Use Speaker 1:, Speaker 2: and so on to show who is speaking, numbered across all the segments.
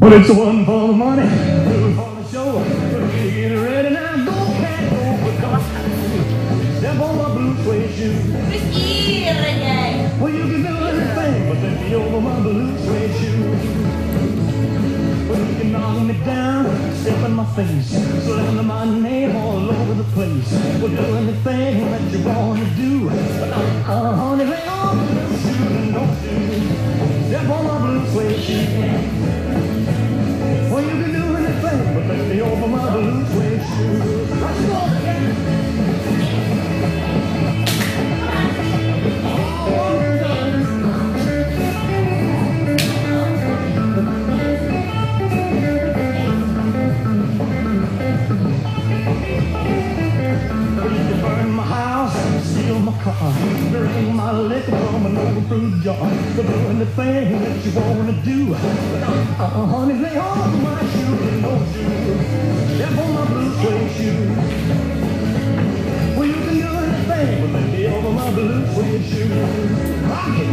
Speaker 1: But it's one for the money, two for the show. Get, ready now, go cat, go because step on my blue suede shoe. Well, you can do anything, but let me over my blue suede shoe. Well, you can knock me down, step in my face, slander my name all over the place. Well, do anything that you want to do. But uh, uh, honey, lay on the blue shoe and don't do. Step on my blue suede shoe. From an overproof jar. But do anything that you wanna do. Uh, uh, honey, lay on my shoes don't you step on my blue suede shoes. Well, you can do anything, but me over my blue suede shoes. Rock it.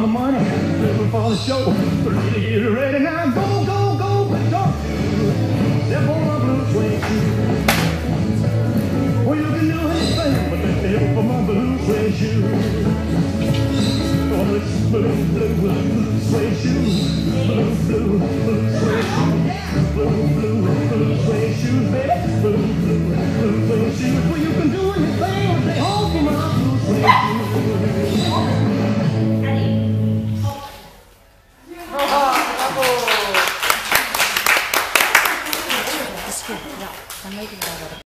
Speaker 1: For the money, two for the show. Three, get ready now, go, go, go, go. Step on my blue suede shoe. Well, you can do anything, but let me over my blue suede shoe. Oh, it's blue, blue, blue suede shoes. Blue, blue, blue じ
Speaker 2: ゃあ、なんでか。